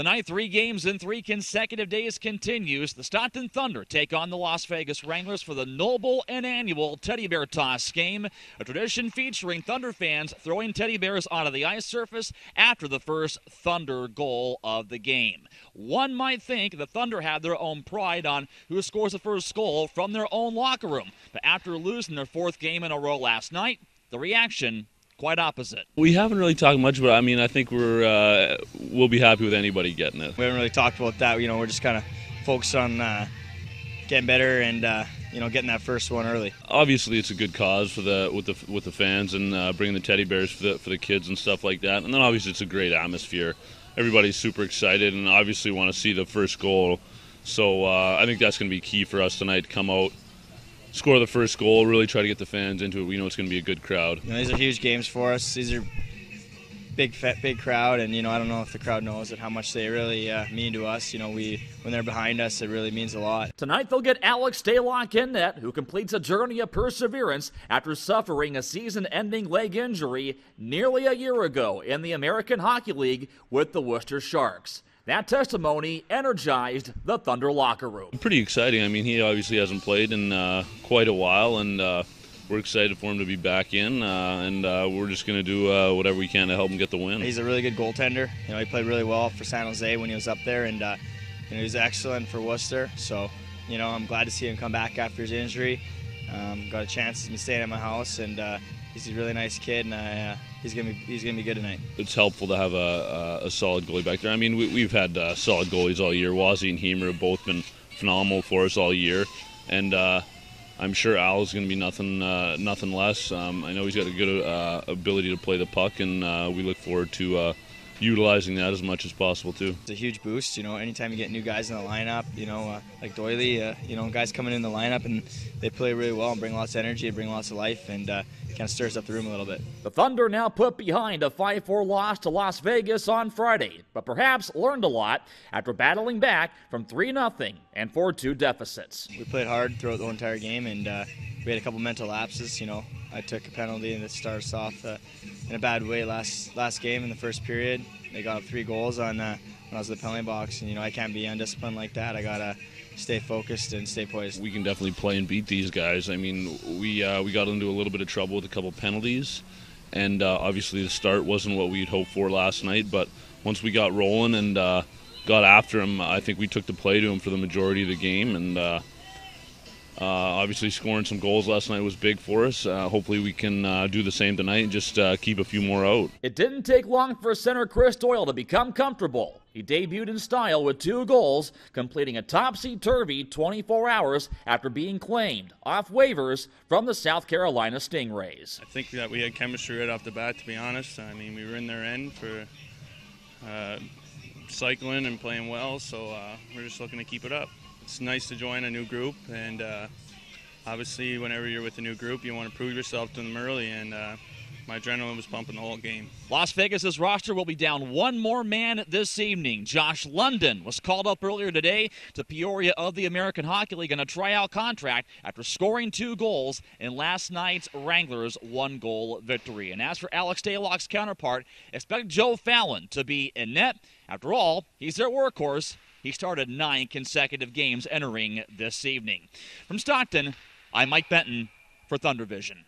Tonight, three games in three consecutive days continues. The Stockton Thunder take on the Las Vegas Wranglers for the noble and annual Teddy Bear Toss game, a tradition featuring Thunder fans throwing teddy bears onto the ice surface after the first Thunder goal of the game. One might think the Thunder had their own pride on who scores the first goal from their own locker room, but after losing their fourth game in a row last night, the reaction quite opposite. We haven't really talked much, but I mean, I think we're uh, we'll be happy with anybody getting it. We haven't really talked about that. You know, we're just kind of focused on uh, getting better and uh, you know getting that first one early. Obviously, it's a good cause for the with the with the fans and uh, bringing the teddy bears for the for the kids and stuff like that. And then obviously, it's a great atmosphere. Everybody's super excited and obviously want to see the first goal. So uh, I think that's going to be key for us tonight to come out score the first goal, really try to get the fans into it. We know it's going to be a good crowd. You know, these are huge games for us. These are big, fat, big crowd, and you know, I don't know if the crowd knows it how much they really uh, mean to us. You know, we when they're behind us, it really means a lot. Tonight they'll get Alex Stalock in net, who completes a journey of perseverance after suffering a season-ending leg injury nearly a year ago in the American Hockey League with the Worcester Sharks. That testimony energized the Thunder locker room. Pretty exciting. I mean, he obviously hasn't played in uh, quite a while, and uh, we're excited for him to be back in, uh, and uh, we're just going to do uh, whatever we can to help him get the win. He's a really good goaltender. You know, he played really well for San Jose when he was up there, and uh, you know, he was excellent for Worcester. So, you know, I'm glad to see him come back after his injury. Um, got a chance to be staying at my house, and he's a really nice kid, and I, uh, he's gonna be he's gonna be good tonight. It's helpful to have a, a, a solid goalie back there. I mean, we, have had uh, solid goalies all year. Wazzy and Hemer have both been phenomenal for us all year, and uh, I'm sure Al's gonna be nothing uh, nothing less. Um, I know he's got a good uh, ability to play the puck, and uh, we look forward to utilizing that as much as possible too. It's a huge boost, you know. Anytime you get new guys in the lineup, you know, uh, like Doily, uh, you know, guys coming in the lineup and they play really well and bring lots of energy, and bring lots of life, and uh, kind of stirs up the room a little bit. The Thunder now put behind a 5-4 loss to Las Vegas on Friday, but perhaps learned a lot after battling back from 3-0 and 4-2 deficits. We played hard throughout the entire game, and uh, we had a couple mental lapses. You know, I took a penalty and it started us off uh, in a bad way last last game in the first period. They got up three goals on uh, when I was in the penalty box, and you know I can't be undisciplined like that. I gotta stay focused and stay poised. We can definitely play and beat these guys. I mean, we uh, we got into a little bit of trouble with a couple penalties, and uh, obviously the start wasn't what we'd hoped for last night. But once we got rolling and uh, got after him, I think we took the play to him for the majority of the game, and uh, obviously, scoring some goals last night was big for us. Uh, hopefully, we can uh, do the same tonight and just uh, keep a few more out. It didn't take long for center Chris Doyle to become comfortable. He debuted in style with two goals, completing a topsy turvy 24 hours after being claimed off waivers from the South Carolina Stingrays. I think that we had chemistry right off the bat, to be honest. I mean, we were in their end for uh, cycling and playing well, so uh, we're just looking to keep it up it's nice to join a new group, and uh, obviously, whenever you're with a new group, you want to prove yourself to them early, and uh, my adrenaline was pumping the whole game. Las Vegas's roster will be down one more man this evening. Josh London was called up earlier today to Peoria of the American Hockey League on a tryout contract after scoring two goals in last night's Wranglers one goal victory. And as for Alex Stalock's counterpart, expect Joe Fallon to be in net. After all, he's their workhorse he started nine consecutive games entering this evening. From Stockton, I'm Mike Benton for Thunder Vision.